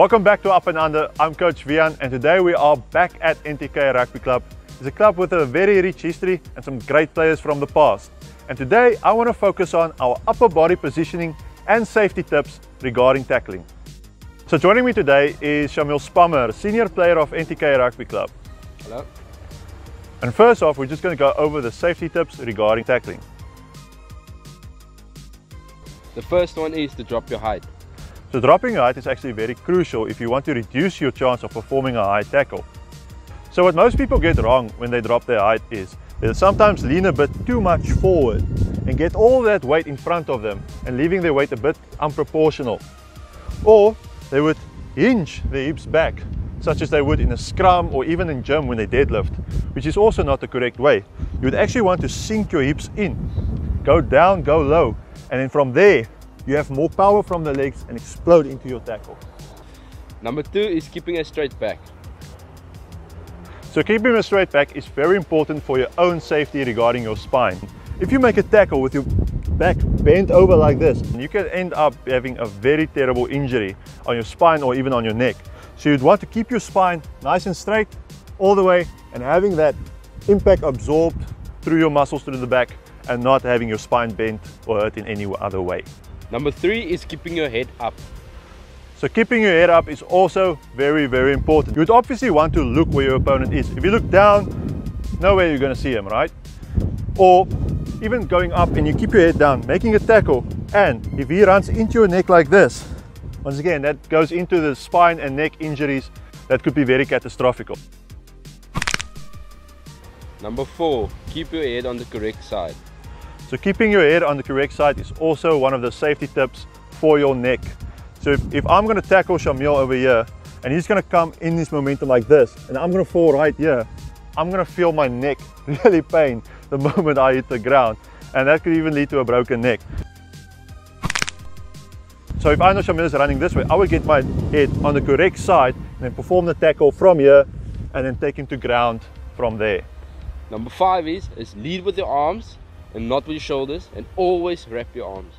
Welcome back to Up and Under. I'm Coach Vian and today we are back at NTK Rugby Club. It's a club with a very rich history and some great players from the past. And today I want to focus on our upper body positioning and safety tips regarding tackling. So joining me today is Shamil Spammer, senior player of NTK Rugby Club. Hello. And first off, we're just going to go over the safety tips regarding tackling. The first one is to drop your height. So dropping your height is actually very crucial if you want to reduce your chance of performing a high tackle. So what most people get wrong when they drop their height is they sometimes lean a bit too much forward and get all that weight in front of them and leaving their weight a bit unproportional. Or they would hinge their hips back, such as they would in a scrum or even in gym when they deadlift, which is also not the correct way. You would actually want to sink your hips in, go down, go low, and then from there you have more power from the legs and explode into your tackle. Number two is keeping a straight back. So keeping a straight back is very important for your own safety regarding your spine. If you make a tackle with your back bent over like this, you can end up having a very terrible injury on your spine or even on your neck. So you'd want to keep your spine nice and straight all the way and having that impact absorbed through your muscles through the back and not having your spine bent or hurt in any other way. Number three is keeping your head up. So keeping your head up is also very, very important. You'd obviously want to look where your opponent is. If you look down, nowhere you're going to see him, right? Or even going up and you keep your head down, making a tackle, and if he runs into your neck like this, once again, that goes into the spine and neck injuries that could be very catastrophic. Number four, keep your head on the correct side. So keeping your head on the correct side is also one of the safety tips for your neck. So if, if I'm going to tackle Shamil over here and he's going to come in this momentum like this and I'm going to fall right here, I'm going to feel my neck really pain the moment I hit the ground and that could even lead to a broken neck. So if I know Shamil is running this way, I would get my head on the correct side and then perform the tackle from here and then take him to ground from there. Number five is, is lead with your arms and not with your shoulders and always wrap your arms.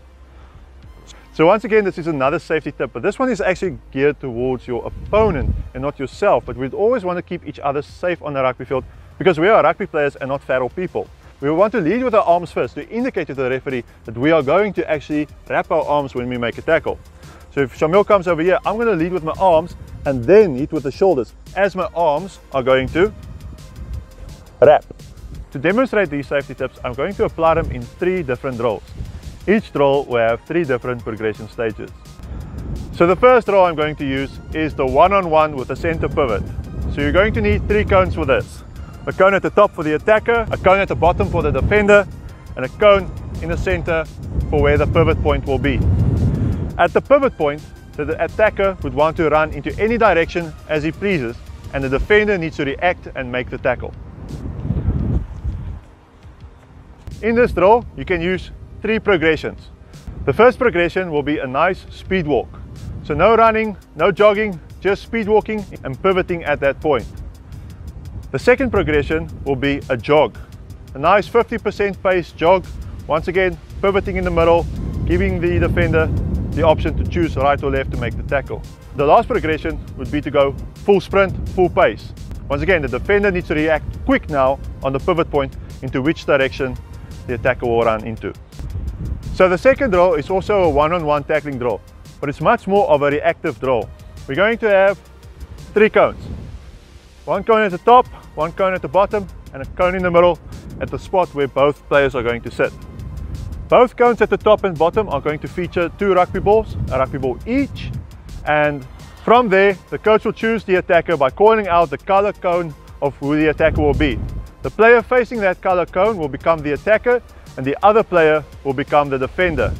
So once again, this is another safety tip, but this one is actually geared towards your opponent and not yourself. But we'd always want to keep each other safe on the rugby field because we are rugby players and not feral people. We want to lead with our arms first to indicate to the referee that we are going to actually wrap our arms when we make a tackle. So if Shamil comes over here, I'm going to lead with my arms and then hit with the shoulders as my arms are going to wrap. To demonstrate these safety tips, I'm going to apply them in three different drills. Each drill will have three different progression stages. So the first drill I'm going to use is the one-on-one -on -one with a center pivot. So you're going to need three cones for this. A cone at the top for the attacker, a cone at the bottom for the defender, and a cone in the center for where the pivot point will be. At the pivot point, the attacker would want to run into any direction as he pleases, and the defender needs to react and make the tackle. In this drill, you can use three progressions. The first progression will be a nice speed walk. So no running, no jogging, just speed walking and pivoting at that point. The second progression will be a jog. A nice 50% pace jog. Once again, pivoting in the middle, giving the defender the option to choose right or left to make the tackle. The last progression would be to go full sprint, full pace. Once again, the defender needs to react quick now on the pivot point into which direction the attacker will run into. So the second drill is also a one-on-one -on -one tackling drill, but it's much more of a reactive drill. We're going to have three cones. One cone at the top, one cone at the bottom, and a cone in the middle at the spot where both players are going to sit. Both cones at the top and bottom are going to feature two rugby balls, a rugby ball each, and from there, the coach will choose the attacker by calling out the color cone of who the attacker will be. The player facing that color cone will become the attacker and the other player will become the defender.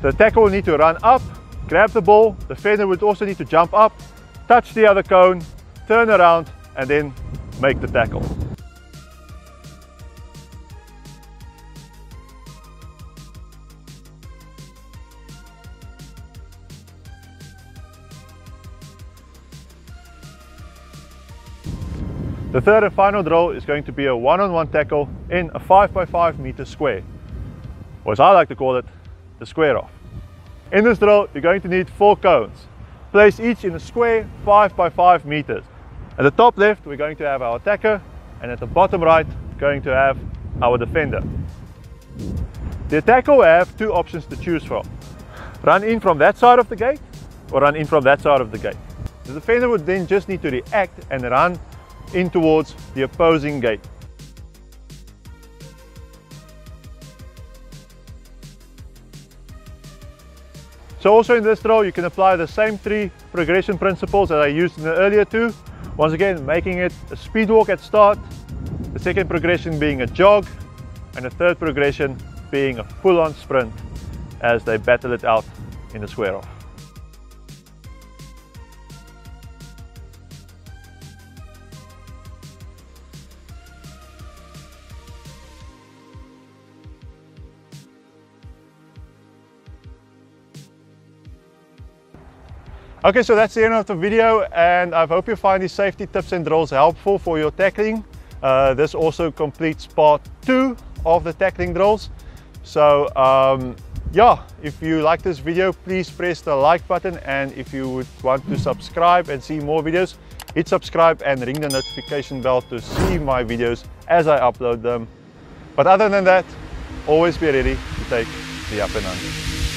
The attacker will need to run up, grab the ball, the defender would also need to jump up, touch the other cone, turn around and then make the tackle. The third and final drill is going to be a one-on-one -on -one tackle in a 5 by 5 meter square, or as I like to call it, the square off. In this drill, you're going to need four cones. placed each in a square 5 by 5 meters. At the top left, we're going to have our attacker, and at the bottom right, going to have our defender. The attacker will have two options to choose from. Run in from that side of the gate, or run in from that side of the gate. The defender would then just need to react and run in towards the opposing gate. So also in this throw you can apply the same three progression principles that I used in the earlier two. Once again making it a speed walk at start, the second progression being a jog and the third progression being a full-on sprint as they battle it out in the square off. Okay, so that's the end of the video and I hope you find these safety tips and drills helpful for your tackling. Uh, this also completes part two of the tackling drills. So um, yeah, if you like this video, please press the like button and if you would want to subscribe and see more videos, hit subscribe and ring the notification bell to see my videos as I upload them. But other than that, always be ready to take the up and under.